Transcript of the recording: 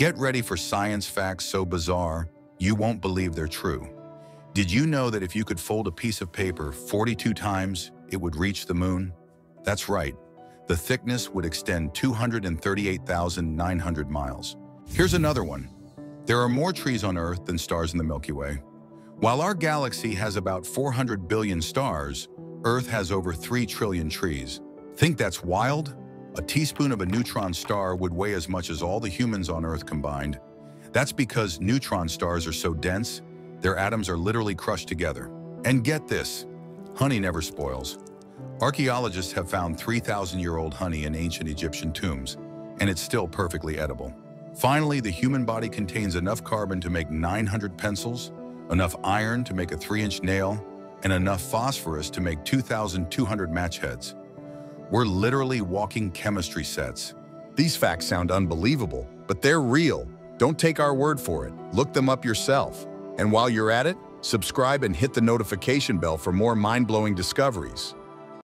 Get ready for science facts so bizarre, you won't believe they're true. Did you know that if you could fold a piece of paper 42 times, it would reach the moon? That's right. The thickness would extend 238,900 miles. Here's another one. There are more trees on Earth than stars in the Milky Way. While our galaxy has about 400 billion stars, Earth has over 3 trillion trees. Think that's wild? A teaspoon of a neutron star would weigh as much as all the humans on Earth combined. That's because neutron stars are so dense, their atoms are literally crushed together. And get this, honey never spoils. Archaeologists have found 3,000-year-old honey in ancient Egyptian tombs, and it's still perfectly edible. Finally, the human body contains enough carbon to make 900 pencils, enough iron to make a 3-inch nail, and enough phosphorus to make 2,200 match heads. We're literally walking chemistry sets. These facts sound unbelievable, but they're real. Don't take our word for it. Look them up yourself. And while you're at it, subscribe and hit the notification bell for more mind-blowing discoveries.